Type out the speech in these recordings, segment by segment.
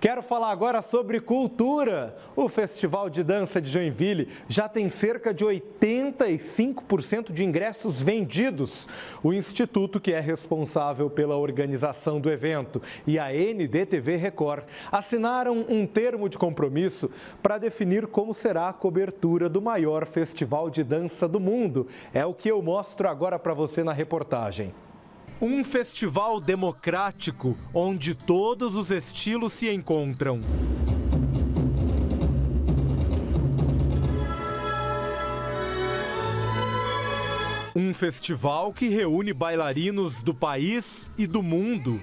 Quero falar agora sobre cultura. O Festival de Dança de Joinville já tem cerca de 85% de ingressos vendidos. O instituto que é responsável pela organização do evento e a NDTV Record assinaram um termo de compromisso para definir como será a cobertura do maior festival de dança do mundo. É o que eu mostro agora para você na reportagem. Um festival democrático onde todos os estilos se encontram. Um festival que reúne bailarinos do país e do mundo.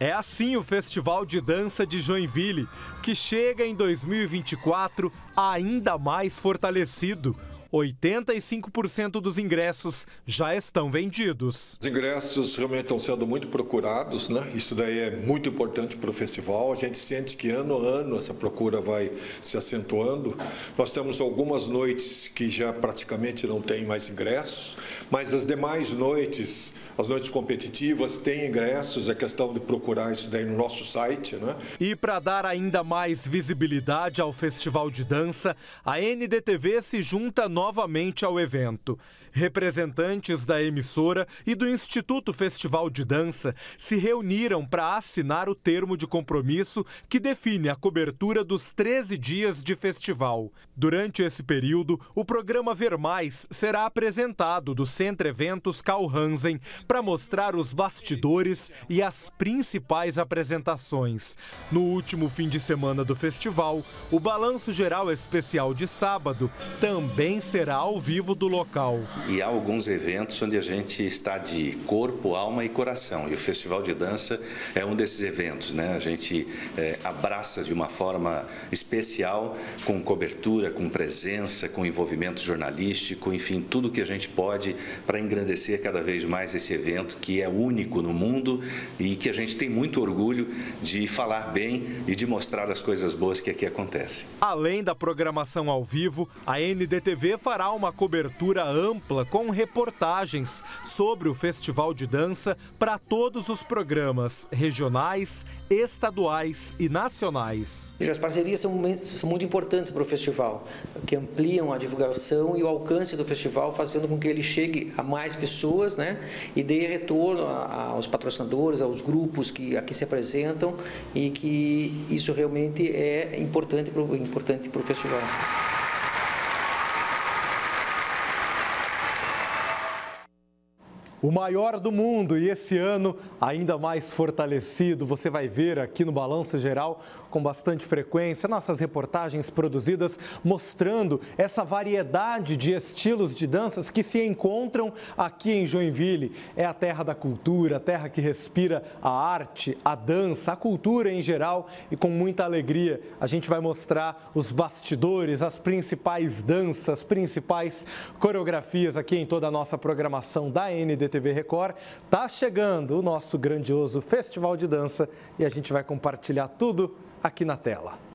É assim o Festival de Dança de Joinville, que chega em 2024 ainda mais fortalecido 85% dos ingressos já estão vendidos. Os ingressos realmente estão sendo muito procurados, né? Isso daí é muito importante para o festival. A gente sente que ano a ano essa procura vai se acentuando. Nós temos algumas noites que já praticamente não tem mais ingressos, mas as demais noites, as noites competitivas, têm ingressos. É questão de procurar isso daí no nosso site, né? E para dar ainda mais visibilidade ao Festival de Dança, a NDTV se junta novamente ao evento. Representantes da emissora e do Instituto Festival de Dança se reuniram para assinar o termo de compromisso que define a cobertura dos 13 dias de festival. Durante esse período, o programa Ver Mais será apresentado do Centro Eventos Carl Hansen para mostrar os bastidores e as principais apresentações. No último fim de semana do festival, o Balanço Geral Especial de sábado também será ao vivo do local e há alguns eventos onde a gente está de corpo, alma e coração. E o Festival de Dança é um desses eventos. Né? A gente é, abraça de uma forma especial, com cobertura, com presença, com envolvimento jornalístico, enfim, tudo que a gente pode para engrandecer cada vez mais esse evento que é único no mundo e que a gente tem muito orgulho de falar bem e de mostrar as coisas boas que aqui acontecem. Além da programação ao vivo, a NDTV fará uma cobertura ampla com reportagens sobre o Festival de Dança para todos os programas regionais, estaduais e nacionais. As parcerias são, são muito importantes para o festival, que ampliam a divulgação e o alcance do festival, fazendo com que ele chegue a mais pessoas né, e dê retorno aos patrocinadores, aos grupos que aqui se apresentam e que isso realmente é importante para o importante para o festival. O maior do mundo e esse ano ainda mais fortalecido. Você vai ver aqui no Balanço Geral com bastante frequência nossas reportagens produzidas mostrando essa variedade de estilos de danças que se encontram aqui em Joinville. É a terra da cultura, a terra que respira a arte, a dança, a cultura em geral e com muita alegria a gente vai mostrar os bastidores, as principais danças, principais coreografias aqui em toda a nossa programação da ND TV Record. Tá chegando o nosso grandioso Festival de Dança e a gente vai compartilhar tudo aqui na tela.